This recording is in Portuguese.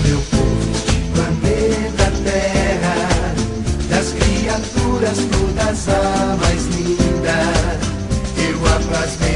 meu povo, planeta Terra, das criaturas todas a mais linda, eu a plasmei.